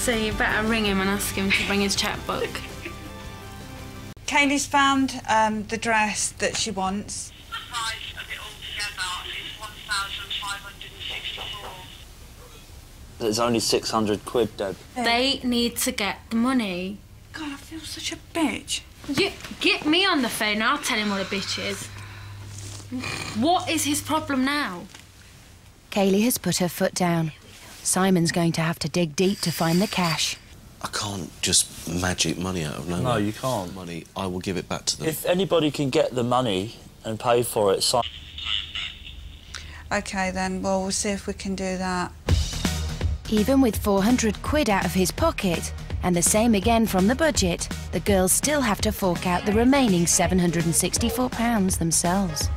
So you better ring him and ask him to bring his checkbook. Kaylee's found um, the dress that she wants. The price of it all together is 1,564. There's only 600 quid, Deb. They need to get the money. God, I feel such a bitch. You, get me on the phone, I'll tell him what a bitch is. What is his problem now? Kaylee has put her foot down. Simon's going to have to dig deep to find the cash. I can't just magic money out of nowhere. No, you can't. Money, I will give it back to them. If anybody can get the money and pay for it, Simon. Okay, then, well, we'll see if we can do that. Even with 400 quid out of his pocket, and the same again from the budget, the girls still have to fork out the remaining £764 themselves.